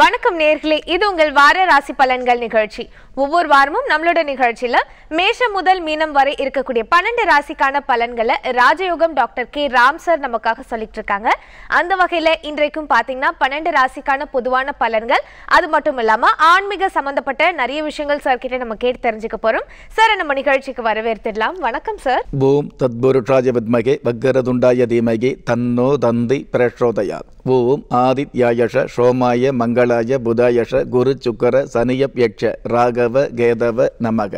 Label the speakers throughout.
Speaker 1: வணக்கம் நேர்களே இது உங்கள் வார ராசி பலன்கள் நிகழ்ச்சி. ஒவ்வொரு வாரமும் நம்மளோட நிகழ்ச்சியில மேஷம் முதல் மீனம் வரை இருக்கக்கூடிய பன்னெண்டு ராசிக்கான பலன்களை ராஜயோகம் டாக்டர் கே. ராம் சார் நமக்காக சொல்லிட்டு இருக்காங்க அந்த வகையில இன்றைக்கும் பாத்தீங்கன்னா பன்னெண்டு ராசிக்கான பொதுவான பலன்கள். அது மட்டும் இல்லாம ஆன்மீக சம்பந்தப்பட்ட நிறைய விஷயங்கள் சார் கிட்ட நம்ம கேட்டு தெரிஞ்சுக்க போறோம். சார் நம்ம நிகழ்ச்சிக்கு வரவேற்றிடலாம் வணக்கம் சார்
Speaker 2: ஓம் தத்புருஷாய வித்மகே வக்கரதுண்டாய தீமகி தன்னோ தந்தி பிரஷோதயா ஓம் ஆதித்யாயஷ சோமாய மங்களாய புதாயஷ குரு சுக்கர சனியப் யக்ஷ ராகவ கேதவ நமக.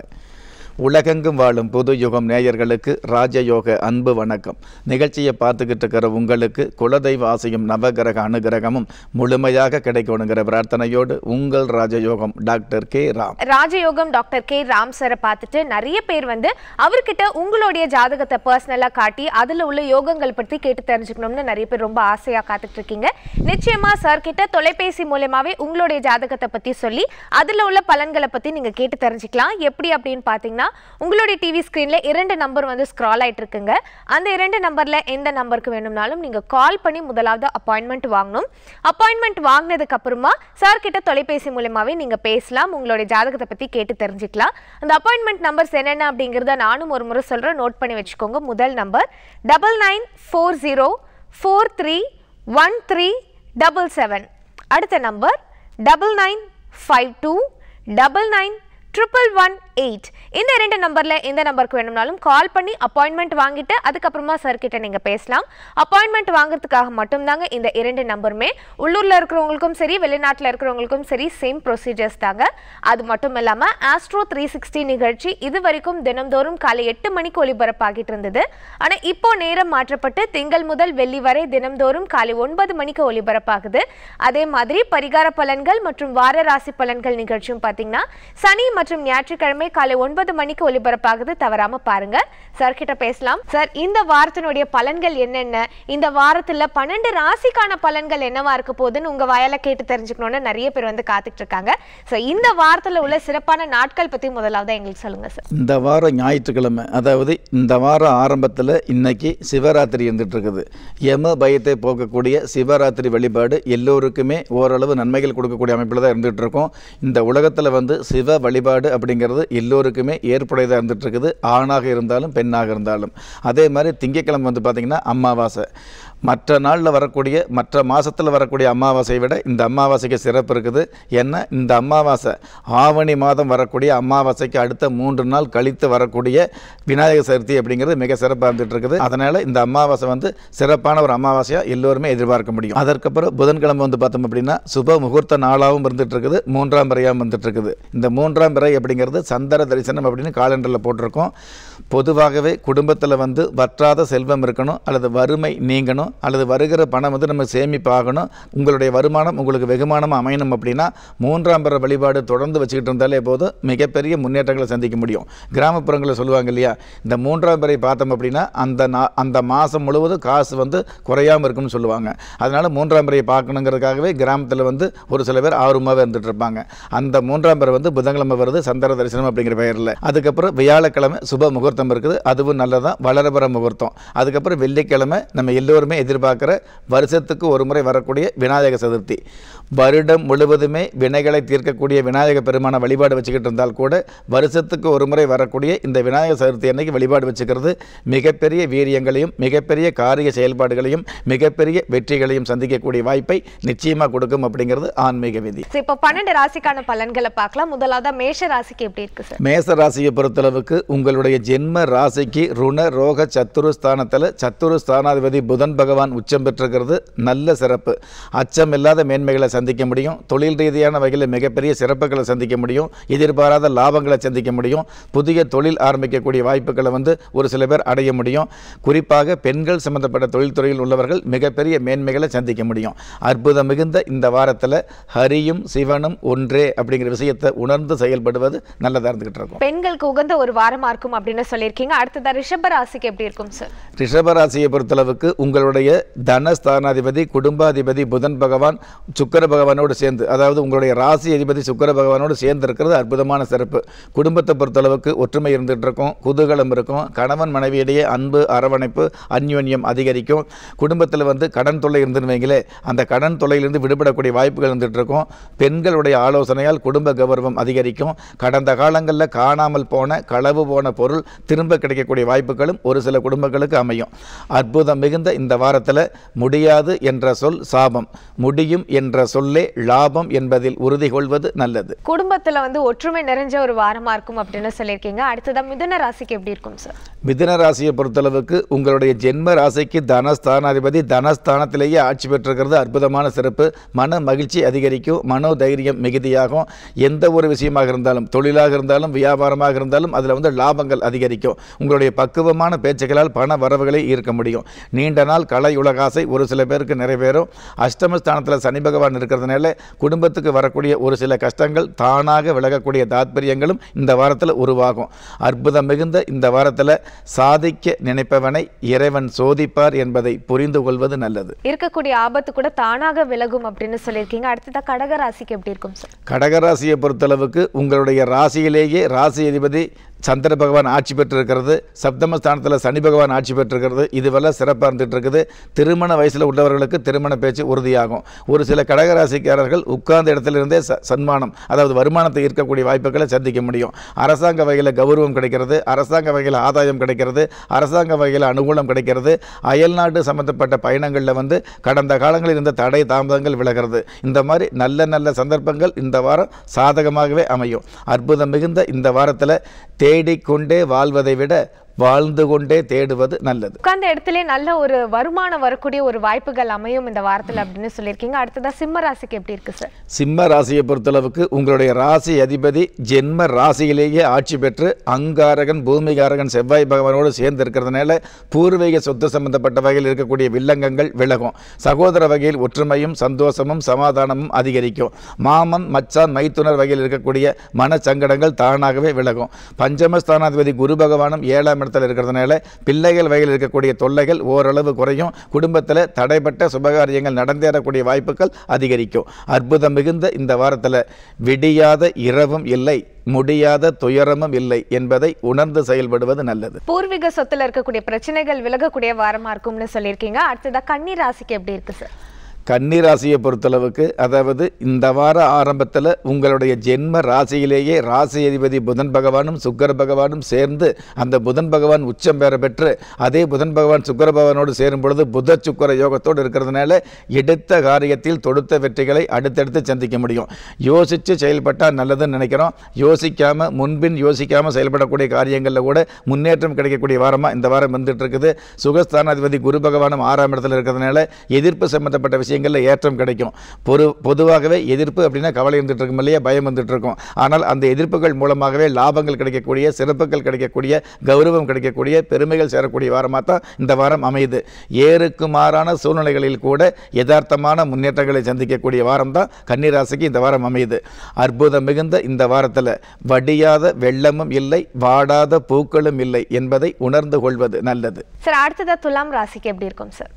Speaker 2: உலகெங்கும் வாழும் புது யுகம் நேயர்களுக்கு ராஜயோக அன்பு வணக்கம். நிகழ்ச்சியை பார்த்துக்கிட்டு இருக்கிற உங்களுக்கு குலதெய்வ ஆசையும் நவகிரக அனுகிரகமும் முழுமையாக கிடைக்கணுங்கிற பிரார்த்தனையோடு உங்கள் ராஜயோகம் டாக்டர் கே ராம்.
Speaker 1: ராஜயோகம் டாக்டர் கே ராம் சாரை பார்த்துட்டு நிறைய பேர் வந்து அவர்கிட்ட உங்களுடைய ஜாதகத்தை பர்சனலா காட்டி அதுல உள்ள யோகங்கள் பற்றி கேட்டு தெரிஞ்சுக்கணும்னு நிறைய பேர் ரொம்ப ஆசையா காத்துட்டு இருக்கீங்க. நிச்சயமா சார் கிட்ட தொலைபேசி மூலமாவே உங்களுடைய ஜாதகத்தை பத்தி சொல்லி அதுல உள்ள பலன்களை பத்தி நீங்க கேட்டு தெரிஞ்சுக்கலாம். எப்படி அப்படின்னு பார்த்தீங்கன்னா உங்களுடைய டிவி ஸ்க்ரீனில் இரண்டு நம்பர் வந்து ஸ்க்ரால் ஆகிட்டு இருக்குங்க அந்த இரண்டு நம்பரில் எந்த நம்பருக்கு வேணும்னாலும் நீங்கள் கால் பண்ணி முதலாவது அப்பாயின்மெண்ட் வாங்கணும். அப்பாயின்மெண்ட் வாங்கினதுக்கு அப்புறமா சார் கிட்ட தொலைபேசி மூலமாவே நீங்கள் பேசலாம். உங்களுடைய ஜாதகத்தை பற்றி கேட்டு தெரிஞ்சுக்கலாம். அந்த அப்பாயின்மெண்ட் நம்பர்ஸ் என்னென்ன அப்படிங்கிறத நானும் ஒரு முறை சொல்கிறேன் நோட் பண்ணி வச்சுக்கோங்க. முதல் number double nine four zero four three one three double seven அடுத்த number double nine five two double nine triple one eight இந்த ரெண்டு நம்பர்ல எந்த நம்பருக்கு வேணும்னாலும் கால் பண்ணி அப்பாயின்மெண்ட் வாங்கிட்டு அதுக்கப்புறமா சார் கிட்ட பேசலாம். அப்பாயின்மெண்ட் வாங்குறதுக்காக மட்டும்தாங்க இந்த இரண்டு நம்பருமே உள்ளூரில் இருக்கிறவங்களுக்கும் சரி வெளிநாட்டில் இருக்கிறவங்களுக்கும் சரி சேம் ப்ரொசீஜர்ஸ் தாங்க. அது மட்டும் இல்லாமல் ஆஸ்ட்ரோ த்ரீ சிக்ஸ்டி நிகழ்ச்சி இது வரைக்கும் தினம்தோறும் காலை எட்டு மணிக்கு ஒளிபரப்பாகிட்டு இருந்தது. ஆனால் இப்போ நேரம் மாற்றப்பட்டு திங்கள் முதல் வெள்ளி வரை தினம்தோறும் காலை ஒன்பது மணிக்கு ஒளிபரப்பாகுது. அதே மாதிரி பரிகார பலன்கள் மற்றும் வார ராசி பலன்கள் நிகழ்ச்சியும் பார்த்தீங்கன்னா சனி மற்றும் ஞாயிற்றுக்கிழமை காலை ஒன்பது மணிக்கு ஒலிபரப்பாகுது தவறாம பாருங்க. சார் கிட்ட பேசலாம். சார் இந்த வாரத்தினுடைய பலன்கள் என்னென்ன? இந்த வாரத்துல பன்னெண்டு ராசிக்கான பலன்கள் என்னவா இருக்க போகுதுன்னு உங்க வாயால கேட்டு தெரிஞ்சுக்கணும்னு நிறைய பேர் வந்து காத்துட்டு இருக்காங்க. சார் இந்த வாரத்துல உள்ள சிறப்பான நாட்கள் பத்தி முதலாவது எங்களுக்கு சொல்லுங்க சார்
Speaker 2: இந்த வாரம் ஞாயிற்றுக்கிழமை அதாவது இந்த வாரம் ஆரம்பத்தில் இன்னைக்கு சிவராத்திரி இருந்துட்டு இருக்குது. யம பயத்தை போக்கக்கூடிய சிவராத்திரி வழிபாடு எல்லோருக்குமே ஓரளவு நன்மைகள் கொடுக்கக்கூடிய அமைப்பில் தான் இருந்துகிட்டு இருக்கோம். இந்த உலகத்தில் வந்து சிவ வழிபாடு அப்படிங்கிறது எல்லோருக்குமே ஏற்புடையதாக இருந்துட்டு இருக்குது. ஆணாக இருந்தாலும் பெண்ணாக இருந்தாலும். அதே மாதிரி திங்கட்கிழமை வந்து பார்த்திங்கன்னா அமாவாசை. மற்ற நாளில் வரக்கூடிய மற்ற மாதத்தில் வரக்கூடிய அமாவாசையை விட இந்த அமாவாசைக்கு சிறப்பு இருக்குது. ஏன்னா இந்த அமாவாசை ஆவணி மாதம் வரக்கூடிய அமாவாசைக்கு அடுத்த மூன்று நாள் கழித்து வரக்கூடிய விநாயகர் சதுர்த்தி அப்படிங்கிறது மிக சிறப்பாக இருந்துகிட்ருக்குது. அதனால் இந்த அமாவாசை வந்து சிறப்பான ஒரு அமாவாசையாக எல்லோருமே எதிர்பார்க்க முடியும். அதற்கப்புறம் புதன்கிழமை வந்து பார்த்தோம் அப்படின்னா சுப முகூர்த்த நாளாகவும் இருந்துட்டு இருக்குது மூன்றாம் பிறையாகவும் வந்துட்டு இருக்குது இந்த மூன்றாம் பிறை அப்படிங்கிறது சந்தர தரிசனம் அப்படின்னு காலண்டரில் போட்டிருக்கோம். பொதுவாகவே குடும்பத்தில் வந்து வற்றாத செல்வம் இருக்கணும் அல்லது வறுமை நீங்கணும். அல்லது வருகிற பணம் வந்து நம்ம சேமிப்பு ஆகணும் உங்களுடைய வருமானம் உங்களுக்கு வெகுமானம் அமையணும் அப்படின்னா மூன்றாம் பிற வழிபாடு தொடர்ந்து வச்சுக்கிட்டு இருந்தாலே போதும் மிகப்பெரிய முன்னேற்றங்களை சந்திக்க முடியும். கிராமப்புறங்களில் சொல்லுவாங்க இல்லையா இந்த மூன்றாம் பிறை பார்த்தோம் அப்படின்னா அந்த நா அந்த மாதம் முழுவதும் காசு வந்து குறையாமல் இருக்கும்னு சொல்லுவாங்க. அதனால் மூன்றாம் பிறையை பார்க்கணுங்கிறதுக்காகவே கிராமத்தில் வந்து ஒரு சில பேர் ஆர்வமாகவே இருந்துட்டு இருப்பாங்க. அந்த மூன்றாம் பிறை வந்து புதன்கிழமை வருது சந்தர தரிசனம் அப்படிங்கிற பெயரில். அதுக்கப்புறம் வியாழக்கிழமை சுப முகூர்த்தம் இருக்குது அதுவும் நல்லதான் வளரபர முகூர்த்தம். அதுக்கப்புறம் வெள்ளிக்கிழமை நம்ம எல்லோருமே எதிர்பார்க்குற வருஷத்துக்கு ஒரு முறை வரக்கூடிய விநாயக சதுர்த்தி. வருடம் முழுவதுமே வினைகளை தீர்க்கக்கூடிய விநாயக பெருமான வழிபாடு வச்சுக்கிட்டு இருந்தால் கூட வருஷத்துக்கு ஒரு முறை வரக்கூடிய இந்த விநாயக சதுர்த்தி அன்னைக்கு வழிபாடு வச்சுக்கிறது மிகப்பெரிய வீரியங்களையும் மிகப்பெரிய காரிய செயல்பாடுகளையும் மிகப்பெரிய வெற்றிகளையும் சந்திக்கக்கூடிய வாய்ப்பை நிச்சயமாக கொடுக்கும் அப்படிங்கிறது ஆன்மீக விதி.
Speaker 1: இப்போ பன்னெண்டு ராசிக்கான பலன்களை பார்க்கலாம். முதலாவதா மேஷ ராசிக்கு எப்படி இருக்கு சார்
Speaker 2: மேச ராசியை பொறுத்தளவுக்கு உங்களுடைய ஜென்ம ராசிக்கு ருண ரோக சத்துரு ஸ்தானத்தில் சத்துரு ஸ்தானாதிபதி புதன் பகவான் உச்சம் பெற்றிருக்கிறது. நல்ல சிறப்பு. அச்சம் இல்லாத மேன்மைகளை சந்திக்க முடியும். தொழில் ரீதியான வகையில் மிகப்பெரிய சிறப்புகளை சந்திக்க முடியும். எதிர்பாராத லாபங்களை சந்திக்க முடியும். புதிய தொழில் ஆரம்பிக்கக்கூடிய வாய்ப்புகளை வந்து ஒரு சில பேர் அடைய முடியும். குறிப்பாக பெண்கள் சம்பந்தப்பட்ட தொழில்துறையில் உள்ளவர்கள் மிகப்பெரிய மேன்மைகளை சந்திக்க முடியும். அற்புதம் மிகுந்த இந்த வாரத்தில் ஹரியும் சிவனும் ஒன்றே அப்படிங்கிற விஷயத்தை உணர்ந்து செயல்படுவது நல்லதாக இருந்துகிட்டு இருக்கும்.
Speaker 1: பெண்களுக்கு உகந்த ஒரு வாரமா இருக்கும் அப்படின்னு சொல்லியிருக்கீங்க. அடுத்ததா ரிஷப ராசிக்கு எப்படி இருக்கும் சார்
Speaker 2: ரிஷபராசியை பொறுத்தளவுக்கு உங்களுடைய உங்களுடைய தனஸ்தானாதிபதி குடும்பாதிபதி புதன் பகவான் சுக்கர பகவானோடு சேர்ந்து அதாவது உங்களுடைய ராசி அதிபதி சுக்கர பகவானோடு சேர்ந்து இருக்கிறது அற்புதமான சிறப்பு. குடும்பத்தை பொறுத்தளவுக்கு ஒற்றுமை இருந்துகிட்டு இருக்கும் குதூகலம் இருக்கும் கணவன் மனைவியிடையே அன்பு அரவணைப்பு அந்யோன்யம் அதிகரிக்கும். குடும்பத்தில் வந்து கடன் தொல்லை இருந்துன்னு வைங்களே அந்த கடன் தொல்லையிலிருந்து விடுபடக்கூடிய வாய்ப்புகள் இருந்துகிட்டு இருக்கும் பெண்களுடைய ஆலோசனையால் குடும்ப கௌரவம் அதிகரிக்கும். கடந்த காலங்களில் காணாமல் போன களவு போன பொருள் திரும்ப கிடைக்கக்கூடிய வாய்ப்புகளும் ஒரு சில குடும்பங்களுக்கு அமையும். அற்புதம் மிகுந்த இந்த வாரத்தில் முடியாது என்ற சொல் சாபம். முடியும் என்ற சொல்லே லாபம் என்பதில் உறுதி கொள்வது நல்லது.
Speaker 1: குடும்பத்துல வந்து ஒற்றுமை நிறைஞ்ச ஒரு வாரமா இருக்கும் அப்படின்னு சொல்லியிருக்கீங்க. அடுத்ததா மிதுன ராசிக்கு எப்படி இருக்கும் சார்
Speaker 2: மிதுன ராசியை பொறுத்தளவுக்கு உங்களுடைய ஜென்ம ராசிக்கு தனஸ்தானாதிபதி தனஸ்தானத்திலேயே ஆட்சி பெற்றிருக்கிறது. அற்புதமான சிறப்பு. மன மகிழ்ச்சி அதிகரிக்கும். மனோ தைரியம் மிகுதியாகும். எந்த ஒரு விஷயமாக இருந்தாலும் தொழிலாக இருந்தாலும் வியாபாரமாக இருந்தாலும் அதில் வந்து லாபங்கள் அதிகரிக்கும். உங்களுடைய பக்குவமான பேச்சுகளால் பண வரவுகளை ஈர்க்க முடியும். நீண்ட நாள் கலை உலகாசை ஒரு சில பேருக்கு நிறைவேறும் அஷ்டமஸ்தானத்தில் சனி பகவான் இருக்கிறதுனால குடும்பத்துக்கு வரக்கூடிய ஒரு சில கஷ்டங்கள் தானாக விலகக்கூடிய தாத்பரியங்களும் இந்த வாரத்தில் உருவாகும். அற்புதம் மிகுந்த இந்த வாரத்தில் சாதிக்க நினைப்பவனை இறைவன் சோதிப்பார் என்பதை புரிந்து கொள்வது நல்லது.
Speaker 1: இருக்கக்கூடிய ஆபத்து கூட தானாக விலகும் அப்படின்னு சொல்லியிருக்கீங்க. அடுத்ததா கடக ராசிக்கு எப்படி இருக்கும் சார்?
Speaker 2: கடகராசியை பொறுத்தளவுக்கு உங்களுடைய ராசியிலேயே ராசி அதிபதி சந்திர பகவான் ஆட்சி பெற்றிருக்கிறது. சப்தமஸ்தானத்தில் சனி பகவான் ஆட்சி பெற்றிருக்கிறது. இதுவெல்லாம் சிறப்பாக இருந்துட்டு இருக்குது திருமண வயசில் உள்ளவர்களுக்கு திருமண பேச்சு உறுதியாகும். ஒரு சில கடகராசிக்காரர்கள் உட்கார்ந்த இடத்திலிருந்தே ச சன்மானம் அதாவது வருமானத்தை ஈர்க்கக்கூடிய வாய்ப்புகளை சந்திக்க முடியும். அரசாங்க வகையில் கௌரவம் கிடைக்கிறது. அரசாங்க வகையில் ஆதாயம் கிடைக்கிறது. அரசாங்க வகையில் அனுகூலம் கிடைக்கிறது. அயல்நாடு சம்பந்தப்பட்ட பயணங்களில் வந்து கடந்த காலங்களில் இருந்த தடை தாமதங்கள் விலகிறது. இந்த மாதிரி நல்ல நல்ல சந்தர்ப்பங்கள் இந்த வாரம் சாதகமாகவே அமையும். அற்புதம் மிகுந்த இந்த வாரத்தில் தேடிக்கொண்டே வாழ்வதை விட வாழ்ந்து கொண்டே தேடுவது நல்லது.
Speaker 1: உட்கார்ந்த இடத்துல நல்ல ஒரு வருமானம் வரக்கூடிய ஒரு வாய்ப்புகள் அமையும் இந்த வாரத்துல அப்படின்னு சொல்லியிருக்கீங்க. அடுத்ததா சிம்ம ராசிக்கு எப்படி இருக்கு சார்
Speaker 2: சிம்ம ராசியை பொறுத்தளவுக்கு உங்களுடைய ராசி அதிபதி ஜென்ம ராசியிலேயே ஆட்சி பெற்று அங்காரகன் பூமிகாரகன் செவ்வாய் பகவானோடு சேர்ந்து இருக்கிறதுனால பூர்வீக சொத்து சம்பந்தப்பட்ட வகையில் இருக்கக்கூடிய வில்லங்கங்கள் விலகும். சகோதர வகையில் ஒற்றுமையும் சந்தோஷமும் சமாதானமும் அதிகரிக்கும். மாமன் மச்சான் மைத்துனர் வகையில் இருக்கக்கூடிய மனச்சங்கடங்கள் தானாகவே விலகும். பஞ்சமஸ்தானாதிபதி குரு பகவானும் ஏழாம் இடத்துல இருக்கிறதுனால பிள்ளைகள் வகையில் இருக்கக்கூடிய தொல்லைகள் ஓரளவு குறையும். குடும்பத்தில் தடைப்பட்ட சுபகாரியங்கள் நடந்தேறக்கூடிய வாய்ப்புகள் அதிகரிக்கும். அற்புதம் மிகுந்த இந்த வாரத்தில் விடியாத இரவும் இல்லை முடியாத துயரமும் இல்லை என்பதை உணர்ந்து செயல்படுவது நல்லது.
Speaker 1: பூர்வீக சொத்துல இருக்கக்கூடிய பிரச்சனைகள் விலகக்கூடிய வாரமா இருக்கும்னு சொல்லியிருக்கீங்க. அடுத்ததா கன்னி ராசிக்கு எப்படி இருக்கு சார்
Speaker 2: கன்னிராசியை பொறுத்தளவுக்கு அதாவது இந்த வார ஆரம்பத்தில் உங்களுடைய ஜென்ம ராசியிலேயே ராசி அதிபதி புதன் பகவானும் சுக்கர பகவானும் சேர்ந்து அந்த புதன் பகவான் உச்சம் பெற பெற்று அதே புதன் பகவான் சுக்கர பகவானோடு சேரும் பொழுது புத சுக்கர யோகத்தோடு இருக்கிறதுனால எடுத்த காரியத்தில் தொடுத்த வெற்றிகளை அடுத்தடுத்து சந்திக்க முடியும். யோசித்து செயல்பட்டால் நல்லதுன்னு நினைக்கிறோம். யோசிக்காமல் முன்பின் யோசிக்காமல் செயல்படக்கூடிய காரியங்களில் கூட முன்னேற்றம் கிடைக்கக்கூடிய வாரமாக இந்த வாரம் வந்துட்டு இருக்குது. சுகஸ்தானாதிபதி குரு பகவானும் ஆறாம் இடத்துல இருக்கிறதுனால எதிர்ப்பு சம்பந்தப்பட்ட விஷயங்களில் ஏற்றம் கிடைக்கும். பொது பொதுவாகவே எதிர்ப்பு அப்படின்னா கவலை இருந்துட்டு இருக்கும் இல்லையா? பயம் வந்துட்டு இருக்கும். ஆனால் அந்த எதிர்ப்புகள் மூலமாகவே லாபங்கள் கிடைக்கக்கூடிய சிறப்புகள் கிடைக்கக்கூடிய கௌரவம் கிடைக்கக்கூடிய பெருமைகள் சேரக்கூடிய வாரமாக தான் இந்த வாரம் அமையுது. ஏருக்கு மாறான சூழ்நிலைகளில் கூட யதார்த்தமான முன்னேற்றங்களை சந்திக்கக்கூடிய வாரம் தான் கன்னிராசிக்கு இந்த வாரம் அமையுது. அற்புதம் மிகுந்த இந்த வாரத்தில் வடியாத வெள்ளமும் இல்லை வாடாத பூக்களும் இல்லை என்பதை உணர்ந்து கொள்வது நல்லது.
Speaker 1: சார் அடுத்ததாக துலாம் ராசிக்கு எப்படி இருக்கும் சார்?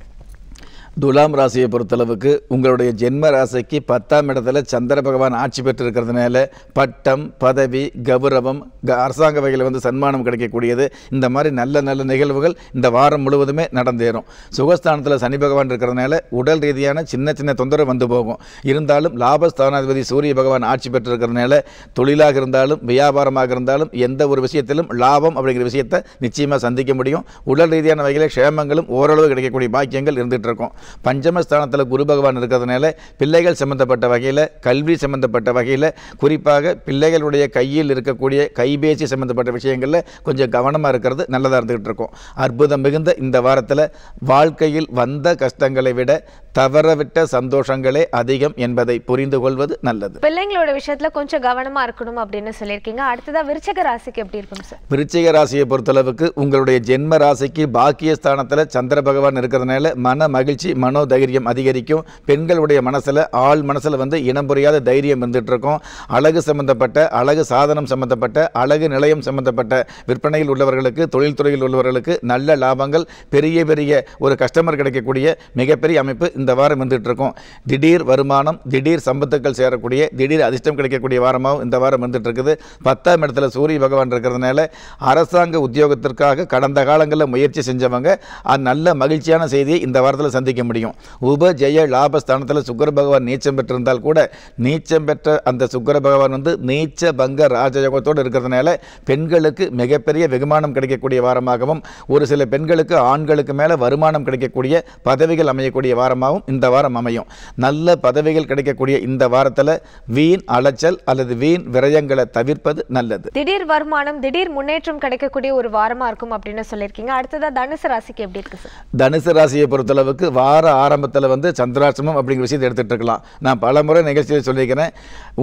Speaker 2: துலாம் ராசியை பொறுத்தளவுக்கு உங்களுடைய ஜென்ம ராசிக்கு பத்தாம் இடத்துல சந்திர பகவான் ஆட்சி பெற்றிருக்கிறதுனால பட்டம் பதவி கௌரவம் க அரசாங்க வகையில் வந்து சன்மானம் கிடைக்கக்கூடியது. இந்த மாதிரி நல்ல நல்ல நிகழ்வுகள் இந்த வாரம் முழுவதுமே நடந்தேறும். சுகஸ்தானத்தில் சனி பகவான் இருக்கிறதுனால உடல் ரீதியான சின்ன சின்ன தொந்தரவு வந்து போகும். இருந்தாலும் லாபஸ்தானாதிபதி சூரிய பகவான் ஆட்சி பெற்றிருக்கிறதுனால தொழிலாக இருந்தாலும் வியாபாரமாக இருந்தாலும் எந்த ஒரு விஷயத்திலும் லாபம் அப்படிங்கிற விஷயத்தை நிச்சயமாக சந்திக்க முடியும். உடல் ரீதியான வகையில் க்ஷேமங்களும் ஓரளவு கிடைக்கக்கூடிய பாக்கியங்கள் இருந்துகிட்டு இருக்கும். பஞ்சமஸ்தானத்தில் குரு பகவான் இருக்கிறதுனால பிள்ளைகள் சம்பந்தப்பட்ட வகையில் கல்வி சம்பந்தப்பட்ட வகையில் குறிப்பாக பிள்ளைகளுடைய கையில் இருக்கக்கூடிய கைபேசி சம்பந்தப்பட்ட விஷயங்களில் கொஞ்சம் கவனமாக இருக்கிறது நல்லதாக இருந்துக்கிட்டு இருக்கும். அற்புதம் மிகுந்த இந்த வாரத்தில் வாழ்க்கையில் வந்த கஷ்டங்களை விட தவறவிட்ட சந்தோஷங்களே அதிகம் என்பதை புரிந்து கொள்வது நல்லது.
Speaker 1: பிள்ளைங்களோட விஷயத்துல கொஞ்சம் கவனமா இருக்கணும் அப்படின்னு சொல்லியிருக்கீங்க. அடுத்ததா விருச்சக ராசிக்கு எப்படி இருக்கும் சார்?
Speaker 2: விருச்சிக ராசியை பொறுத்தளவுக்கு உங்களுடைய ஜென்ம ராசிக்கு பாக்கியஸ்தானத்தில் சந்திர பகவான் இருக்கிறதுனால மன மகிழ்ச்சி மனோதைரியம் அதிகரிக்கும். பெண்களுடைய மனசில் ஆள் மனசில் வந்து இனம் புரியாத தைரியம் வந்துட்டு இருக்கும் அழகு சம்பந்தப்பட்ட அழகு சாதனம் சம்பந்தப்பட்ட அழகு நிலையம் சம்பந்தப்பட்ட விற்பனையில் உள்ளவர்களுக்கு தொழில்துறையில் உள்ளவர்களுக்கு நல்ல லாபங்கள் பெரிய பெரிய ஒரு கஸ்டமர் கிடைக்கக்கூடிய மிகப்பெரிய அமைப்பு இந்த வாரம் வந்துட்டு இருக்கோம் திடீர் வருமானம் திடீர் சம்பத்துக்கள் சேரக்கூடிய திடீர் அதிர்ஷ்டம் கிடைக்கக்கூடிய வாரமாகவும் இந்த வாரம் வந்துட்டு இருக்குது பத்தாம் இடத்துல சூரிய பகவான் இருக்கிறதுனால அரசாங்க உத்தியோகத்திற்காக கடந்த காலங்களில் முயற்சி செஞ்சவங்க அது நல்ல மகிழ்ச்சியான செய்தியை இந்த வாரத்தில் சந்திக்க முடியும். உப ஜெய லாபஸ்தானத்தில் சுக்கர பகவான் நீச்சம் பெற்றிருந்தால் கூட நீச்சம் பெற்ற அந்த சுக்கர பகவான் வந்து நீச்ச பங்க ராஜயோகத்தோடு இருக்கிறதுனால பெண்களுக்கு மிகப்பெரிய வெகுமானம் கிடைக்கக்கூடிய வாரமாகவும் ஒரு சில பெண்களுக்கு ஆண்களுக்கு மேலே வருமானம் கிடைக்கக்கூடிய பதவிகள் அமையக்கூடிய வாரமாகவும் இந்த வாரம் அமையும். நல்ல பதவிகள் கிடைக்கக்கூடிய இந்த வாரத்தில் வீண் அலைச்சல் அல்லது வீண் விரயங்களை தவிர்ப்பது நல்லது.
Speaker 1: திடீர் வருமானம் திடீர் முன்னேற்றம் கிடைக்கக்கூடிய ஒரு வாரமா இருக்கும் அப்படின்னு சொல்லியிருக்கீங்க. அடுத்ததா தனுசு ராசிக்கு எப்படி இருக்கு சார்?
Speaker 2: தனுசு ராசியை பொறுத்தளவுக்கு வார ஆரம்பத்தில் வந்து சந்திராசிரமம் அப்படிங்கிற விஷயத்தை எடுத்துகிட்டு இருக்கலாம். நான் பல முறை நிகழ்ச்சியில் சொல்லியிருக்கிறேன்.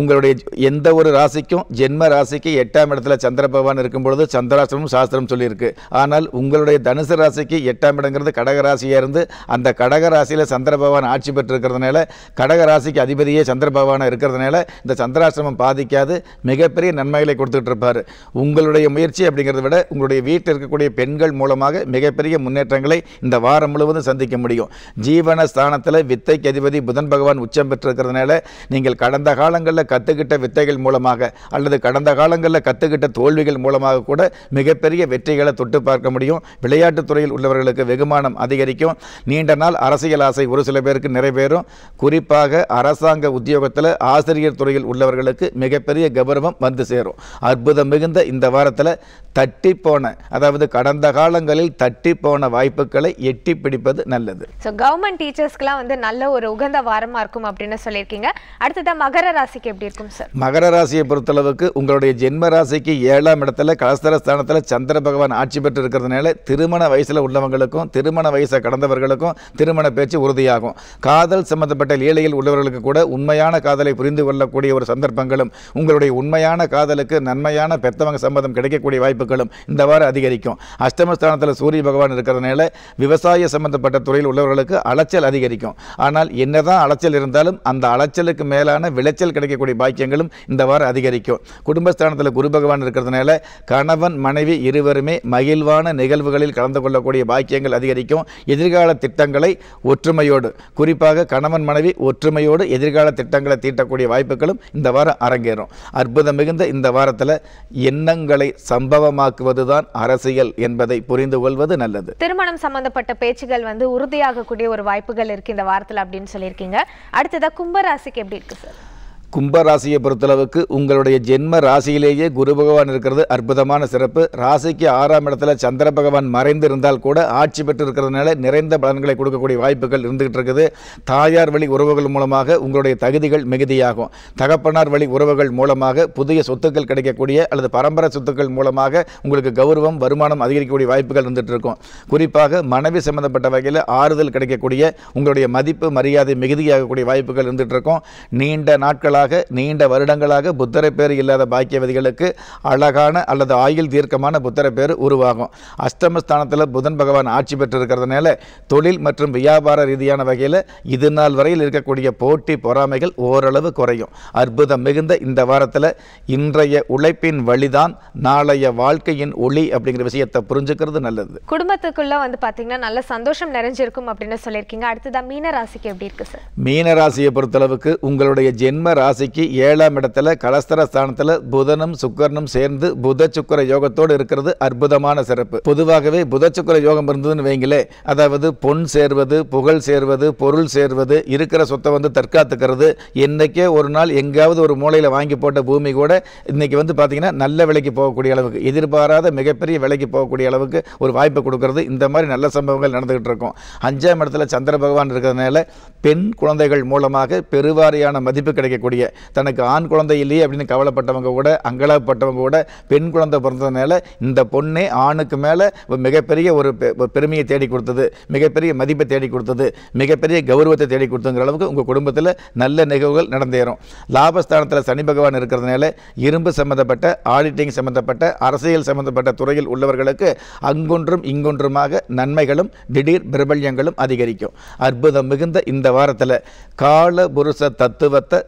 Speaker 2: உங்களுடைய எந்த ஒரு ராசிக்கும் ஜென்ம ராசிக்கு எட்டாம் இடத்துல சந்திர பகவான் இருக்கும் பொழுது சந்திராசிரமம் சாஸ்திரம் சொல்லியிருக்கு. ஆனால் உங்களுடைய தனுசு ராசிக்கு எட்டாம் இடங்கிறது கடக ராசியாக இருந்து அந்த கடக ராசியில் சந்திர பகவான் ஆட்சி பெற்றிருக்கிறதுனால கடக ராசிக்கு அதிபதியே சந்திர பகவானாக இருக்கிறதுனால இந்த சந்திராசிரமம் பாதிக்காது மிகப்பெரிய நன்மைகளை கொடுத்துட்டு இருப்பார். உங்களுடைய முயற்சி அப்படிங்கிறத விட உங்களுடைய வீட்டில் இருக்கக்கூடிய பெண்கள் மூலமாக மிகப்பெரிய முன்னேற்றங்களை இந்த வாரம் முழுவதும் சந்திக்க முடியும். ஜீவன ஸ்தானத்தில் வித்தைக்கு அதிபதி புதன் பகவான் உச்சம் பெற்றிருக்கிறதுனால நீங்கள் கடந்த காலங்களில் கற்றுக்கிட்ட வித்தைகள் மூலமாக அல்லது கடந்த காலங்களில் கற்றுக்கிட்ட தோல்விகள் மூலமாக கூட மிகப்பெரிய வெற்றிகளை தொட்டு பார்க்க முடியும். விளையாட்டுத் துறையில் உள்ளவர்களுக்கு வெகுமானம் அதிகரிக்கும். நீண்ட நாள் அரசியல் ஆசை ஒரு சில பேருக்கு நிறைவேறும் குறிப்பாக அரசாங்க உத்தியோகத்தில் ஆசிரியர் துறையில் உள்ளவர்களுக்கு மிகப்பெரிய கௌரவம் வந்து சேரும். அற்புதம் மிகுந்த இந்த வாரத்தில் தட்டி போன அதாவது கடந்த காலங்களில் தட்டி போன வாய்ப்புகளை எட்டி பிடிப்பது நல்லது.
Speaker 1: ஸோ கவர்மெண்ட் டீச்சர்ஸ்க்குலாம் வந்து நல்ல ஒரு உகந்த வாரமா இருக்கும் அப்படின்னு சொல்லியிருக்கீங்க. அடுத்ததா மகர ராசிக்கு எப்படி இருக்கும் சார்
Speaker 2: மகர ராசியை பொறுத்தளவுக்கு உங்களுடைய ஜென்ம ராசிக்கு ஏழாம் இடத்துல கலஸ்தர ஸ்தானத்தில் சந்திர பகவான் ஆட்சி பெற்று இருக்கிறதுனால திருமண வயசில் உள்ளவங்களுக்கும் திருமண வயசை கடந்தவர்களுக்கும் திருமண பேச்சு உறுதியாகும். காதல் சம்பந்தப்பட்ட லீலையில் உள்ளவர்களுக்கு கூட உண்மையான காதலை புரிந்து கொள்ளக்கூடிய ஒரு சந்தர்ப்பங்களும் உங்களுடைய உண்மையான காதலுக்கு நன்மையான பெத்தவங்க சம்மதம் கிடைக்கக்கூடிய வாய்ப்புகளும் இந்த வாரம் அதிகரிக்கும். அஷ்டமஸ்தானத்தில் சூரிய பகவான் இருக்கிறதுனால விவசாய சம்பந்தப்பட்ட துறையில் உள்ளவர்களுக்கு அலைச்சல் அதிகரிக்கும். ஆனால் என்னதான் அலைச்சல் இருந்தாலும் அந்த அலைச்சலுக்கு மேலான விளைச்சல் கிடைக்கக்கூடிய பாக்கியங்களும் இந்த வாரம் அதிகரிக்கும். குடும்பஸ்தானத்தில் குரு பகவான் இருக்கிறதுனால கணவன் மனைவி இருவருமே மகிழ்வான நிகழ்வுகளில் கலந்து கொள்ளக்கூடிய பாக்கியங்கள் அதிகரிக்கும். எதிர்கால திட்டங்களை ஒற்றுமையோடு குறிப்பாக கணவன் மனைவி ஒற்றுமையோடு எதிர்கால திட்டங்களை தீட்டக்கூடிய வாய்ப்புகளும் இந்த வாரம் அரங்கேறும். அற்புதம் மிகுந்த இந்த வாரத்தில் எண்ணங்களை சம்பவமாக்குவதுதான் அரசியல் என்பதை புரிந்து கொள்வது நல்லது.
Speaker 1: திருமணம் சம்பந்தப்பட்ட பேச்சுகள் வந்து உறுதியாகக்கூடிய ஒரு வாய்ப்புகள் இருக்கு இந்த வாரத்தில் அப்படின்னு சொல்லியிருக்கீங்க. அடுத்ததாக கும்பராசிக்கு எப்படி இருக்கு சார்?
Speaker 2: கும்ப ராசியை பொறுத்தளவுக்கு உங்களுடைய ஜென்ம ராசியிலேயே குரு பகவான் இருக்கிறது அற்புதமான சிறப்பு. ராசிக்கு ஆறாம் இடத்துல சந்திர பகவான் மறைந்து இருந்தால் கூட ஆட்சி பெற்று இருக்கிறதுனால நிறைந்த பலன்களை கொடுக்கக்கூடிய வாய்ப்புகள் இருந்துகிட்டு இருக்குது. தாயார் வழி உறவுகள் மூலமாக உங்களுடைய தகுதிகள் மிகுதியாகும். தகப்பனார் வழி உறவுகள் மூலமாக புதிய சொத்துக்கள் கிடைக்கக்கூடிய அல்லது பரம்பரை சொத்துக்கள் மூலமாக உங்களுக்கு கௌரவம் வருமானம் அதிகரிக்கக்கூடிய வாய்ப்புகள் இருந்துகிட்டு இருக்கும். குறிப்பாக மனைவி சம்பந்தப்பட்ட வகையில் ஆறுதல் கிடைக்கக்கூடிய உங்களுடைய மதிப்பு மரியாதை மிகுதியாகக்கூடிய வாய்ப்புகள் இருந்துகிட்டு இருக்கும். நீண்ட நாட்களாக நீண்ட வருடங்களாக புத்தரை பேர் இல்லாத பாக்கியவதிகளுக்கு அழகான அல்லது ஆயுள் தீர்க்கமான புத்தரை பேர் உருவாகும். அஷ்டமஸ்தானத்தில் புதன் பகவான் ஆட்சி பெற்றிருக்கிறதுனால தொழில் மற்றும் வியாபார ரீதியான வகையில் இது நாள் வரையில் இருக்கக்கூடிய போட்டி பொறாமைகள் ஓரளவு குறையும். அற்புதம் மிகுந்த இந்த வாரத்தில் இன்றைய உழைப்பின் வழிதான் நாளைய வாழ்க்கையின் ஒளி அப்படிங்கிற விஷயத்தை புரிஞ்சுக்கிறது நல்லது.
Speaker 1: குடும்பத்துக்குள்ள வந்து பாத்தீங்கன்னா நல்ல சந்தோஷம் நிறைஞ்சிருக்கும் அப்படின்னு சொல்லியிருக்கீங்க. அடுத்ததா மீன ராசிக்கு எப்படி இருக்கு சார்?
Speaker 2: மீன ராசியை பொறுத்தளவுக்கு உங்களுடைய ஜென்ம ராசிக்கு ஏழாம் இடத்துல கலஸ்தர ஸ்தானத்தில் புதனும் சுக்கரனும் சேர்ந்து புத சுக்கர யோகத்தோடு இருக்கிறது அற்புதமான சிறப்பு. பொதுவாகவே புத சுக்கர யோகம் இருந்ததுன்னு வைங்களே அதாவது பொன் சேர்வது புகழ் சேர்வது பொருள் சேர்வது இருக்கிற சொத்தை வந்து தற்காத்துக்கிறது. என்னைக்கே ஒரு நாள் எங்கேயாவது ஒரு மூலையில் வாங்கி போட்ட பூமி கூட இன்னைக்கு வந்து பார்த்திங்கன்னா நல்ல விலைக்கு போகக்கூடிய அளவுக்கு எதிர்பாராத மிகப்பெரிய விலைக்கு போகக்கூடிய அளவுக்கு ஒரு வாய்ப்பு கொடுக்கறது. இந்த மாதிரி நல்ல சம்பவங்கள் நடந்துகிட்டு இருக்கும். அஞ்சாம் இடத்துல சந்திர பகவான் இருக்கிறதுனால பெண் குழந்தைகள் மூலமாக பெருவாரியான மதிப்பு கிடைக்கக்கூடிய இருக்கக்கூடிய தனக்கு ஆண் குழந்தை இல்லையே அப்படின்னு கவலைப்பட்டவங்க கூட அங்கலாப்பட்டவங்க கூட பெண் குழந்தை பிறந்ததுனால இந்த பொண்ணே ஆணுக்கு மேலே மிகப்பெரிய ஒரு பெ- பெருமையை தேடி கொடுத்தது மிகப்பெரிய மதிப்பை தேடி கொடுத்தது மிகப்பெரிய கௌரவத்தை தேடி கொடுத்துங்கிற அளவுக்கு உங்கள் குடும்பத்தில் நல்ல நிகழ்வுகள் நடந்தேறும். லாபஸ்தானத்தில் சனி பகவான் இருக்கிறதுனால இரும்பு சம்பந்தப்பட்ட ஆடிட்டிங் சம்பந்தப்பட்ட அரசியல் சம்பந்தப்பட்ட துறையில் உள்ளவர்களுக்கு அங்கொன்றும் இங்கொன்றுமாக நன்மைகளும் திடீர் பிரபல்யங்களும் அதிகரிக்கும். அற்புதம் மிகுந்த இந்த வாரத்தில் கால புருஷ தத்துவத்தை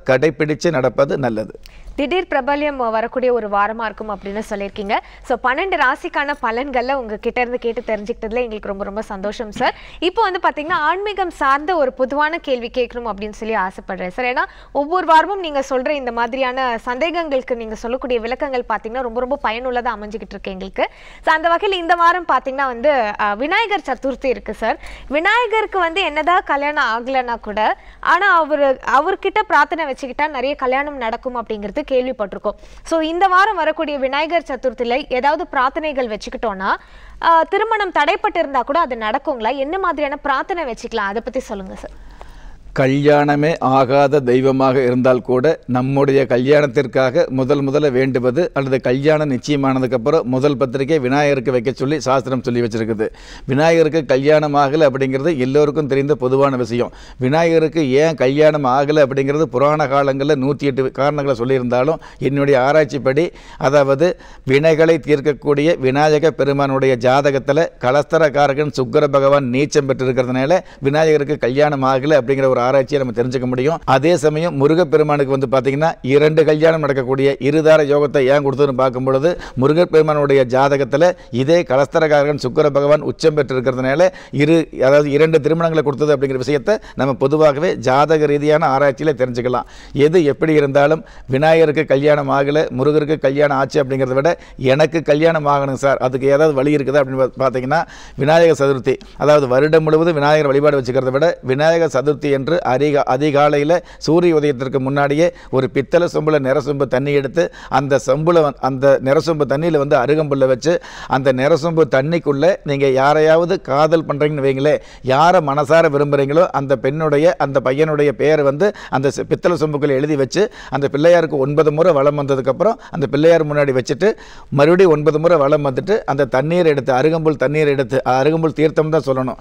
Speaker 2: கடைபிடிச்சு நடப்பது நல்லது.
Speaker 1: திடீர் பிரபல்யம் வரக்கூடிய ஒரு வாரமாக இருக்கும் அப்படின்னு சொல்லியிருக்கீங்க. ஸோ பன்னெண்டு ராசிக்கான பலன்களை உங்ககிட்ட இருந்து கேட்டு தெரிஞ்சுக்கிட்டதுல எங்களுக்கு ரொம்ப ரொம்ப சந்தோஷம் சார் இப்போ வந்து பார்த்திங்கன்னா ஆன்மீகம் சார்ந்த ஒரு பொதுவான கேள்வி கேட்கணும் அப்படின்னு சொல்லி ஆசைப்படுறேன் சார் ஏன்னா ஒவ்வொரு வாரமும் நீங்கள் சொல்கிற இந்த மாதிரியான சந்தேகங்களுக்கு நீங்கள் சொல்லக்கூடிய விளக்கங்கள் பார்த்தீங்கன்னா ரொம்ப ரொம்ப பயனுள்ளதாக அமைஞ்சுக்கிட்டு இருக்கு எங்களுக்கு. ஸோ அந்த வகையில் இந்த வாரம் பார்த்தீங்கன்னா வந்து விநாயகர் சதுர்த்தி இருக்குது சார் விநாயகருக்கு வந்து என்னதான் கல்யாணம் ஆகலைன்னா கூட ஆனால் அவர் அவர்கிட்ட பிரார்த்தனை வச்சுக்கிட்டா நிறைய கல்யாணம் நடக்கும் அப்படிங்கிறது கேள்விப்பட்டிருக்கோம். ஸோ இந்த வாரம் வரக்கூடிய விநாயகர் சதுர்த்தியில ஏதாவது பிரார்த்தனைகள் வச்சுக்கிட்டோம்னா திருமணம் தடைப்பட்டிருந்தா கூட அது நடக்குங்களா? என்ன மாதிரியான பிரார்த்தனை வச்சுக்கலாம்? அதை பத்தி சொல்லுங்க சார்
Speaker 2: கல்யாணமே ஆகாத தெய்வமாக இருந்தால் கூட நம்முடைய கல்யாணத்திற்காக முதல் முதல்ல வேண்டுவது அல்லது கல்யாணம் நிச்சயமானதுக்கப்புறம் முதல் பத்திரிக்கை விநாயகருக்கு வைக்க சொல்லி சாஸ்திரம் சொல்லி வச்சுருக்குது. விநாயகருக்கு கல்யாணம் ஆகலை அப்படிங்கிறது எல்லோருக்கும் தெரிந்த பொதுவான விஷயம். விநாயகருக்கு ஏன் கல்யாணம் ஆகலை அப்படிங்கிறது புராண காலங்களில் நூற்றி எட்டு காரணங்களை சொல்லியிருந்தாலும் என்னுடைய ஆராய்ச்சிப்படி அதாவது வினைகளை தீர்க்கக்கூடிய விநாயக பெருமானுடைய ஜாதகத்தில் கலஸ்தரக்காரகன் சுக்கர பகவான் நீச்சம் பெற்றிருக்கிறதுனால விநாயகருக்கு கல்யாணம் ஆகலை அப்படிங்கிற ஒரு ஆராய்ச்சியை நம்ம தெரிஞ்சுக்க முடியும். அதே சமயம் முருகப்பெருமானுக்கு வந்து பார்த்தீங்கன்னா இரண்டு கல்யாணம் நடக்கக்கூடிய இருதார யோகத்தை ஏன் கொடுத்ததுன்னு பார்க்கும் பொழுது முருகப்பெருமானுடைய ஜாதகத்தில் இதே கலஸ்தரகாரகன் சுக்கர பகவான் உச்சம் பெற்றிருக்கிறதுனால இரு அதாவது இரண்டு திருமணங்களை கொடுத்தது அப்படிங்கிற விஷயத்தை நம்ம பொதுவாகவே ஜாதக ரீதியான ஆராய்ச்சியில் தெரிஞ்சுக்கலாம். எது எப்படி இருந்தாலும் விநாயகருக்கு கல்யாணம் ஆகலை முருகருக்கு கல்யாணம் ஆச்சு அப்படிங்கிறத விட எனக்கு கல்யாணம் ஆகணும் சார் அதுக்கு ஏதாவது வழி இருக்குதா அப்படின்னு பார்த்தீங்கன்னா விநாயகர் சதுர்த்தி அதாவது வருடம் முழுவதும் விநாயகர் வழிபாடு வச்சுக்கிறத விட விநாயகர் சதுர்த்தி என்று அதிக அதிகாலையில் சூரிய உதயத்திற்கு முன்னாடியே ஒரு பித்தளை சொம்பில் நிறசொம்பு தண்ணி எடுத்து அந்த சொம்புல அந்த நிறசொம்பு தண்ணியில் வந்து அருகம்புள்ள வச்சு அந்த நிறசொம்பு தண்ணிக்குள்ளே நீங்கள் யாரையாவது காதல் பண்ணுறீங்கன்னு வைங்களே யாரை மனசார விரும்புகிறீங்களோ அந்த பெண்ணுடைய அந்த பையனுடைய பெயரை வந்து அந்த பித்தளை சொம்புக்குள்ள எழுதி வச்சு அந்த பிள்ளையாருக்கு ஒன்பது முறை வளம் வந்ததுக்கப்புறம் அந்த பிள்ளையார் முன்னாடி வச்சுட்டு மறுபடியும் ஒன்பது முறை வளம் வந்துட்டு அந்த தண்ணீர் எடுத்து அருகம்புல் தண்ணீர் எடுத்து அருகம்புல் தீர்த்தம் தான் சொல்லணும்.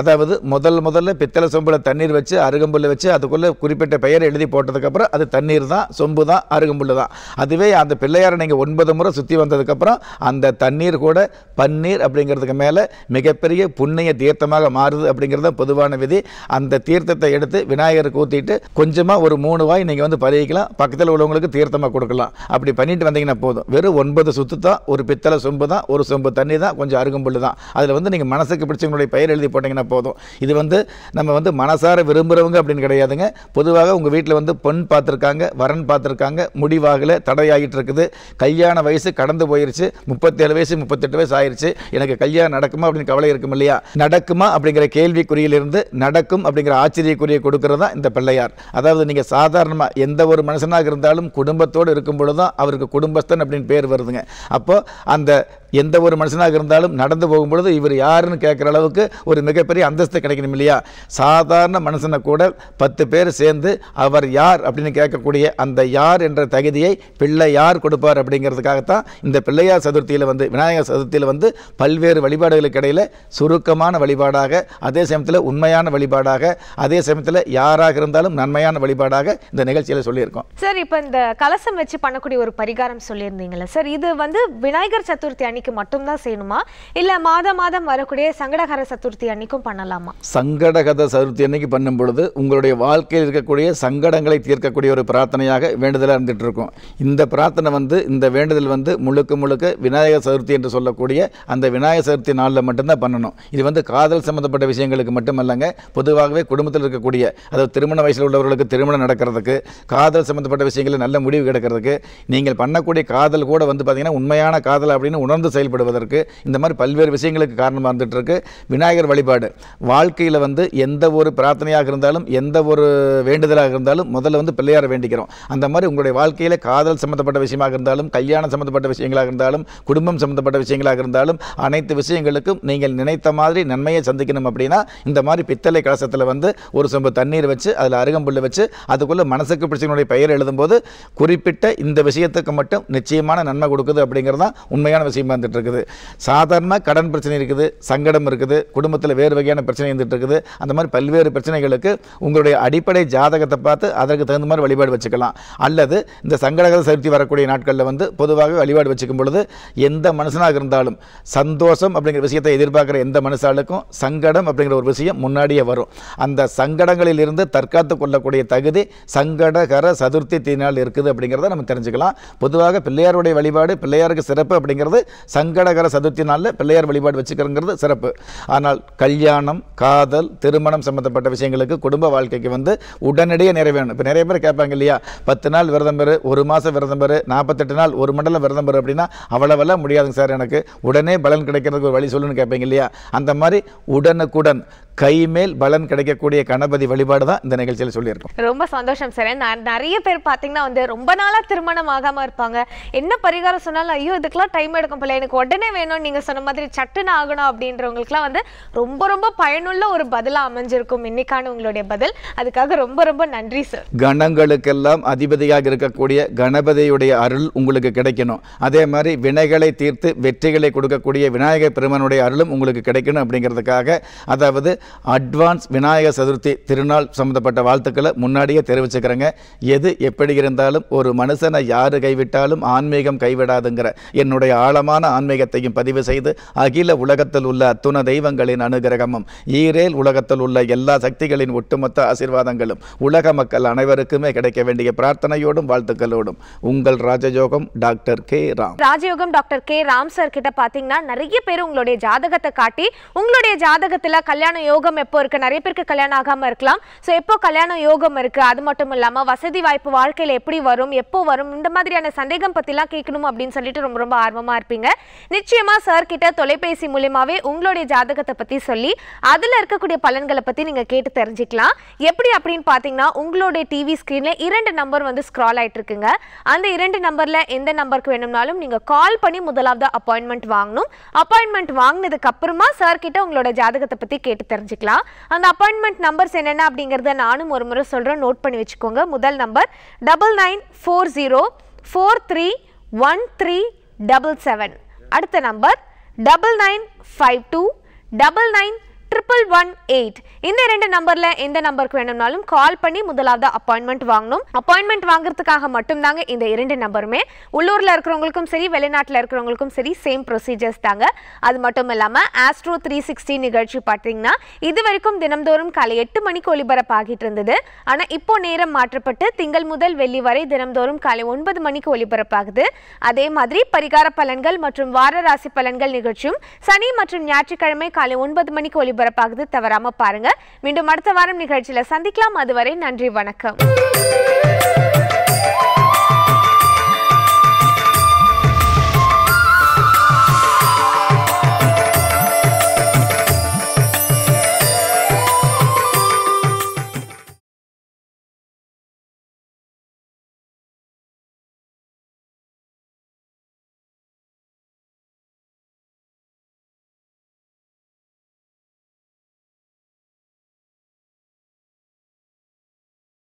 Speaker 2: அதாவது முதல் முதல்ல பித்தளை சொம்பில் தண்ணீர் வச்சு அருகம்புல் வச்சு அதுக்குள்ளே குறிப்பிட்ட பெயர் எழுதி போட்டதுக்கப்புறம் அது தண்ணீர் தான் சொம்பு தான் அருகம்புல் தான். அதுவே அந்த பிள்ளையாரை நீங்கள் ஒன்பது முறை சுற்றி வந்ததுக்கப்புறம் அந்த தண்ணீர் கூட பன்னீர் அப்படிங்கிறதுக்கு மேலே மிகப்பெரிய புண்ணிய தீர்த்தமாக மாறுது அப்படிங்கிறது பொதுவான விதி. அந்த தீர்த்தத்தை எடுத்து விநாயகருக்கு ஊற்றிட்டு கொஞ்சமாக ஒரு மூணு வாய் நீங்கள் வந்து பருகிக்கலாம். பக்கத்தில் உள்ளவங்களுக்கு தீர்த்தமாக கொடுக்கலாம். அப்படி பண்ணிட்டு வந்தீங்கன்னா போதும். வெறும் ஒன்பது சுத்து தான் ஒரு பித்தளை சொம்பு தான் ஒரு சொம்பு தண்ணி தான் கொஞ்சம் அருகம்புல் தான். அதில் வந்து நீங்கள் மனசுக்கு பிடிச்சவங்களுடைய பெயர் எழுதி போட்டிங்கன்னா போதும். இது வந்து நம்ம வந்து மனசார விரும்புகிறவங்க அப்படின்னு கிடையாதுங்க. பொதுவாக உங்கள் வீட்டில் வந்து பொன் பார்த்துருக்காங்க வரன் பார்த்துருக்காங்க முடிவாகல தடையாகிட்டு இருக்குது கல்யாண வயசு கடந்து போயிருச்சு முப்பத்தேழு வயசு முப்பத்தெட்டு வயசு ஆயிருச்சு. எனக்கு கல்யாணம் நடக்குமா அப்படின்னு கவலை இருக்கும் இல்லையா? நடக்குமா அப்படிங்கிற கேள்விக்குறியிலிருந்து நடக்கும் அப்படிங்கிற ஆச்சரியக்குறியை கொடுக்கறது தான் இந்த பிள்ளையார். அதாவது நீங்கள் சாதாரணமாக எந்த ஒரு மனுஷனாக இருந்தாலும் குடும்பத்தோடு இருக்கும் பொழுது தான் அவருக்கு குடும்பஸ்தன் அப்படின்னு பேர் வருதுங்க. அப்போ அந்த எந்த ஒரு மனுஷனாக இருந்தாலும் நடந்து போகும்பொழுது இவர் யாருன்னு கேட்குற அளவுக்கு ஒரு மிகப்பெரிய அந்தஸ்து கிடைக்கணும் இல்லையா? சாதாரண மனுஷனை கூட பத்து பேர் சேர்ந்து அவர் யார் அப்படின்னு கேட்கக்கூடிய அந்த யார் என்ற தகுதியை பிள்ளை யார் கொடுப்பார் அப்படிங்கிறதுக்காகத்தான் இந்த பிள்ளையார் சதுர்த்தியில் வந்து விநாயகர் சதுர்த்தியில் வந்து பல்வேறு வழிபாடுகளுக்கு இடையில் சுருக்கமான வழிபாடாக அதே சமயத்தில் உண்மையான வழிபாடாக அதே சமயத்தில் யாராக இருந்தாலும் நன்மையான வழிபாடாக இந்த நிகழ்ச்சியில் சொல்லியிருக்கோம்.
Speaker 1: சார் இப்போ இந்த கலசம் வச்சு பண்ணக்கூடிய ஒரு பரிகாரம் சொல்லியிருந்தீங்களா சார் இது வந்து விநாயகர் சதுர்த்தி அன்னைக்கு மட்டும்தான் செய்யணுமா? இல்ல மாதம் மாதம் வரக்கூடிய சங்கடகர சதுர்த்தி அன்னைக்கும் பண்ணலாமா?
Speaker 2: சங்கடகத சதுர்த்தி அன்னைக்கு பண்ணும் பொழுது உங்களுடைய வாழ்க்கையில் இருக்கக்கூடிய சங்கடங்களை தீர்க்கக்கூடிய ஒரு பிரார்த்தனையாக வேண்டுதலாக இருந்துட்டு இருக்கும். இந்த பிரார்த்தனை வந்து இந்த வேண்டுதல் வந்து முழுக்க முழுக்க விநாயகர் சதுர்த்தி என்று சொல்லக்கூடிய அந்த விநாயகர் சதுர்த்தி நாளில் மட்டும்தான் பண்ணணும். இது வந்து காதல் சம்பந்தப்பட்ட விஷயங்களுக்கு மட்டுமல்லங்க. பொதுவாகவே குடும்பத்தில் இருக்கக்கூடிய அதாவது திருமண வயசில் உள்ளவர்களுக்கு திருமணம் நடக்கிறதுக்கு காதல் சம்பந்தப்பட்ட விஷயங்களில் நல்ல முடிவு கிடைக்கிறதுக்கு நீங்கள் பண்ணக்கூடிய காதல் கூட வந்து பார்த்தீங்கன்னா உண்மையான காதல் அப்படின்னு உணர்ந்து செயல்படுவதற்கு இந்த மாதிரி பல்வேறு விஷயங்களுக்கு காரணமாக இருந்துகிட்ருக்கு விநாயகர் வழிபாடு. வாழ்க்கையில் வந்து எந்த ஒரு பிரார்த்தனையாக இருந்தாலும் எந்த ஒரு வேண்டுதலாக இருந்தாலும் முதல்ல வந்து பிள்ளையாரை வேண்டிக்கிறோம். அந்த மாதிரி உங்களுடைய வாழ்க்கையில் காதல் சம்மந்தப்பட்ட விஷயமாக இருந்தாலும் கல்யாணம் சம்மந்தப்பட்ட விஷயங்களாக இருந்தாலும் குடும்பம் சம்மந்தப்பட்ட விஷயங்களாக இருந்தாலும் அனைத்து விஷயங்களுக்கும் நீங்கள் நினைத்த மாதிரி நன்மையை சந்திக்கணும் அப்படின்னா இந்த மாதிரி பித்தளை கலசத்தில் வந்து ஒரு சொம்பு தண்ணீர் வச்சு அதில் அருகம்புல் வச்சு அதுக்குள்ளே மனசுக்கு பிடிச்சவனுடைய பெயர் எழுதும்போது குறிப்பிட்ட இந்த விஷயத்துக்கு மட்டும் நிச்சயமான நன்மை கொடுக்குது அப்படிங்கிறது தான் உண்மையான விஷயமா இருந்துட்டு இருக்குது சாதாரண கடன் பிரச்சனை இருக்குது சங்கடம் இருக்குது குடும்பத்தில் வேறு வகையான பிரச்சனை இருந்துட்டு இருக்குது அந்த மாதிரி பல்வேறு பிரச்சனைகளுக்கு உங்களுடைய அடிப்படை ஜாதகத்தை பார்த்து அதற்கு தகுந்த மாதிரி வழிபாடு வச்சுக்கலாம். அல்லது இந்த சங்கடகர சதுர்த்தி வரக்கூடிய நாட்களில் வந்து பொதுவாக வழிபாடு வச்சுக்கும் பொழுது எந்த மனுஷனாக இருந்தாலும் சந்தோஷம் அப்படிங்கிற விஷயத்தை எதிர்பார்க்குற எந்த மனுஷாளுக்கும் சங்கடம் அப்படிங்கிற ஒரு விஷயம் முன்னாடியே வரும். அந்த சங்கடங்களில் இருந்து தற்காத்து கொள்ளக்கூடிய தகுதி சங்கடகர சதுர்த்தி தீனால் இருக்குது அப்படிங்கிறத நம்ம தெரிஞ்சுக்கலாம். பொதுவாக பிள்ளையாருடைய வழிபாடு பிள்ளையாருக்கு சிறப்பு அப்படிங்கிறது சங்கடகர சதுர்த்தி நாளில் பிள்ளையார் வழிபாடு வச்சுக்கிறங்கிறது சிறப்பு. ஆனால் கல்யாணம் காதல் திருமணம் சம்பந்தப்பட்ட விஷயங்களுக்கு குடும்ப வாழ்க்கைக்கு வந்து உடனடியே நிறைவேணும் இப்போ நிறைய பேர் கேட்பாங்க இல்லையா? பத்து நாள் விரதம் பெறு ஒரு மாதம் விரதம் பெறு நாற்பத்தெட்டு நாள் ஒரு மண்டலம் விரதம் பெறு அப்படின்னா அவ்வளவெல்லாம் முடியாதுங்க சார் எனக்கு. உடனே பலன் கிடைக்கிறதுக்கு ஒரு வழி சொல்லுன்னு கேட்பீங்க இல்லையா? அந்த மாதிரி உடனுக்குடன் கைமேல் பலன் கிடைக்கக்கூடிய கணபதி வழிபாடு தான் இந்த நிகழ்ச்சியில் சொல்லியிருக்கோம்.
Speaker 1: ரொம்ப சந்தோஷம் சார் நான் நிறைய பேர் பார்த்தீங்கன்னா வந்து ரொம்ப நாளா திருமணம் ஆகாம இருப்பாங்க. என்ன பரிகாரம் சொன்னாலும் ஐயோ இதுக்கெல்லாம் டைம் எடுக்கும் போல எனக்கு உடனே வேணும் நீங்க சொன்ன மாதிரி சட்டுன்னு ஆகணும் அப்படின்றவங்களுக்குலாம் வந்து ரொம்ப ரொம்ப பயனுள்ள ஒரு பதிலா அமைஞ்சிருக்கும். இன்னைக்கான உங்களுடைய பதில். அதுக்காக ரொம்ப ரொம்ப நன்றி சார்
Speaker 2: கணங்களுக்கெல்லாம் அதிபதியாக இருக்கக்கூடிய கணபதியுடைய அருள் உங்களுக்கு கிடைக்கணும். அதே மாதிரி வினைகளை தீர்த்து வெற்றிகளை கொடுக்கக்கூடிய விநாயகர் பெருமனுடைய அருளும் உங்களுக்கு கிடைக்கணும் அப்படிங்கிறதுக்காக அதாவது அட்வான்ஸ் விநாயகர் சதுர்த்தி திருநாள் சம்பந்தப்பட்ட வாழ்த்துக்களை முன்னாடியே தெரிவிச்சுக்கிறேங்க. எது எப்படி இருந்தாலும் ஒரு மனுஷனை யார் கைவிட்டாலும் ஆன்மீகம் கைவிடாதுங்கிற என்னுடைய ஆழமான ஆன்மீகத்தையும் பதிவு செய்து அகில உலகத்தில் உள்ள அத்துண தெய்வங்களின் அனுகிரகமும் ஈரேல் உலகத்தில் உள்ள எல்லா சக்திகளின் ஒட்டுமொத்த ஆசீர்வாதங்களும் உலக மக்கள் அனைவருக்குமே கிடைக்க வேண்டிய பிரார்த்தனையோடும் வாழ்த்துக்களோடும். உங்கள் ராஜயோகம் டாக்டர் கே. ராம்.
Speaker 1: ராஜயோகம் டாக்டர் கே. ராம் சார் கிட்ட பாத்தீங்கன்னா நிறைய பேர் உங்களுடைய ஜாதகத்தை காட்டி உங்களுடைய ஜாதகத்துல கல்யாண யோகம் எப்போ இருக்கு? நிறைய பேருக்கு கல்யாணம் ஆகாம இருக்கலாம். ஸோ எப்போ கல்யாண யோகம் இருக்கு? அது மட்டும் இல்லாம வசதி வாய்ப்பு வாழ்க்கையில எப்படி வரும்? எப்போ வரும்? இந்த மாதிரியான சந்தேகம் பத்திலாம் கேட்கணும் அப்படின்னு சொல்லிட்டு ரொம்ப ரொம்ப ஆர்வமா இருப்பீங்க. நிச்சயமா சார் கிட்ட தொலைபேசி மூலியமாவே உங்களுடைய ஜாதகத்தை பத்தி சொல்லி அதுல இருக்கக்கூடிய பலன்களை பத்தி நீங்க கேட்டு தெரிஞ்சுக்கலாம். எப்படி அப்படின்னு பாத்தீங்கன்னா உங்களுடைய டிவி ஸ்கிரீன்ல இரண்டு நம்பர் வந்து ஸ்க்ரால் ஆயிட்டு இருக்குங்க. அந்த இரண்டு நம்பர்ல எந்த நம்பருக்கு வேணும்னாலும் நீங்க கால் பண்ணி முதலாவது அப்பாயின்மெண்ட் வாங்கணும். அப்பாயின்மெண்ட் வாங்கினதுக்கு அப்புறமா சார் கிட்ட உங்களோட ஜாதகத்தை பத்தி கேட்டு தெரிஞ்சுக்கலாம். அந்த அப்பாயின்மெண்ட் நம்பர்ஸ் என்னென்ன அப்படிங்கறத நானும் ஒரு முறை சொல்றேன். நோட் பண்ணி வச்சுக்கோங்க. முதல் number double nine four zero four three one three double seven அடுத்த number double nine five two double nine triple one eight இந்த ரெண்டு நம்பர்ல எந்த நம்பருக்கு வேணும்னாலும் கால் பண்ணி முதலாவது அப்பாயின்மெண்ட் வாங்கணும். அப்பாயின்மெண்ட் வாங்குறதுக்காக மட்டும்தாங்க இந்த இரண்டு நம்பருமே உள்ளூர்ல இருக்கிறவங்களுக்கும் சரி வெளிநாட்டில் இருக்கிறவங்களுக்கும் சரி சேம் ப்ரொசீஜர்ஸ் தாங்க. அது மட்டும் இல்லாம ஆஸ்ட்ரோ த்ரீ சிக்ஸ்டி நிகழ்ச்சி பார்த்தீங்கன்னா இது வரைக்கும் தினம்தோறும் காலை எட்டு மணிக்கு ஒலிபரப்பாகிட்டு இருந்தது. ஆனா இப்போ நேரம் மாற்றப்பட்டு திங்கள் முதல் வெள்ளி வரை தினம்தோறும் காலை ஒன்பது மணிக்கு ஒலிபரப்பாகுது அதே மாதிரி பரிகார பலன்கள் மற்றும் வார ராசி பலன்கள் நிகழ்ச்சியும் சனி மற்றும் ஞாயிற்றுக்கிழமை காலை ஒன்பது மணிக்கு ஒலிபரப்பாகுது தவறாம பாருங்க. மீண்டும் அடுத்த வாரம் நிகழ்ச்சியில சந்திக்கலாம். அதுவரை நன்றி வணக்கம்.